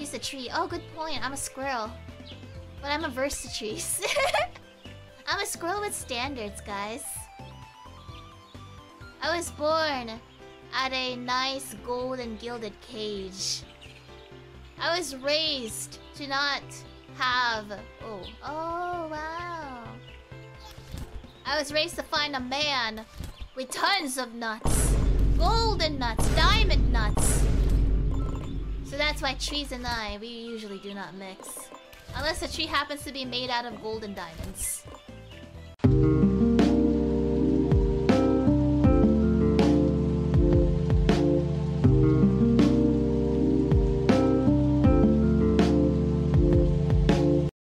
Use the tree. Oh, good point. I'm a squirrel. But I'm averse to trees. I'm a squirrel with standards, guys. I was born at a nice gold and gilded cage. I was raised to not have... Oh. Oh, wow. I was raised to find a man with tons of nuts. Golden nuts, diamond that's why trees and I, we usually do not mix. Unless the tree happens to be made out of golden diamonds.